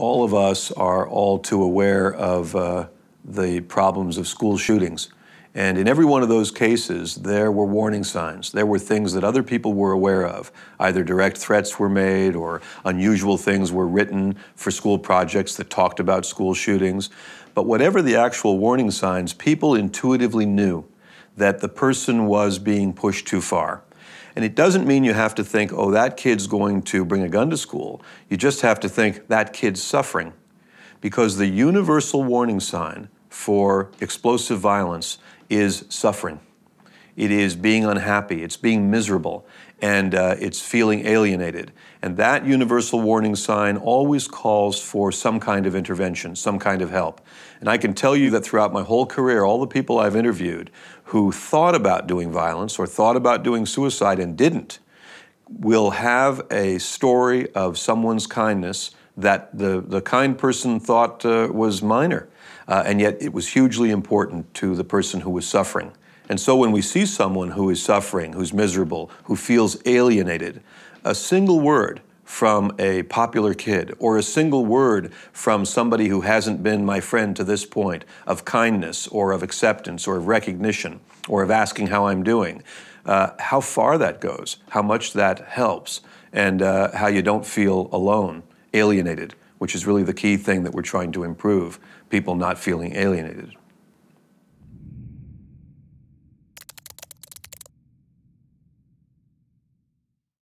all of us are all too aware of uh, the problems of school shootings. And in every one of those cases, there were warning signs. There were things that other people were aware of. Either direct threats were made or unusual things were written for school projects that talked about school shootings. But whatever the actual warning signs, people intuitively knew that the person was being pushed too far. And it doesn't mean you have to think, oh, that kid's going to bring a gun to school. You just have to think, that kid's suffering. Because the universal warning sign for explosive violence is suffering. It is being unhappy, it's being miserable, and uh, it's feeling alienated. And that universal warning sign always calls for some kind of intervention, some kind of help. And I can tell you that throughout my whole career, all the people I've interviewed who thought about doing violence or thought about doing suicide and didn't will have a story of someone's kindness that the, the kind person thought uh, was minor. Uh, and yet it was hugely important to the person who was suffering. And so when we see someone who is suffering, who's miserable, who feels alienated, a single word from a popular kid or a single word from somebody who hasn't been my friend to this point of kindness or of acceptance or of recognition or of asking how I'm doing, uh, how far that goes, how much that helps, and uh, how you don't feel alone, alienated, which is really the key thing that we're trying to improve people not feeling alienated.